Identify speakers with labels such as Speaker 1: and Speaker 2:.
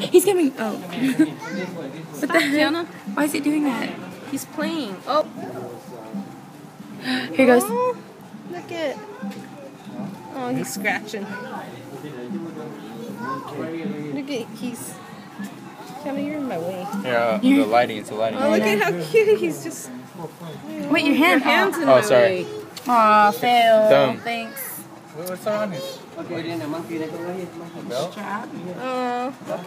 Speaker 1: he's coming. Oh. what the heck? Why is he doing that?
Speaker 2: He's playing. Oh.
Speaker 1: Here goes.
Speaker 2: Oh, look at. Oh, he's scratching. Look at he's. Kinda, you're in my way.
Speaker 3: Yeah, the lighting. It's the lighting.
Speaker 2: Oh, look at how cute he's just.
Speaker 1: Wait, your hand.
Speaker 2: Your hand's in
Speaker 3: Oh,
Speaker 2: my
Speaker 3: sorry.
Speaker 2: way.
Speaker 1: Aw, fail.
Speaker 3: Dumb.
Speaker 1: Thanks.
Speaker 3: What's on it?
Speaker 1: Strap.
Speaker 2: Oh. Okay.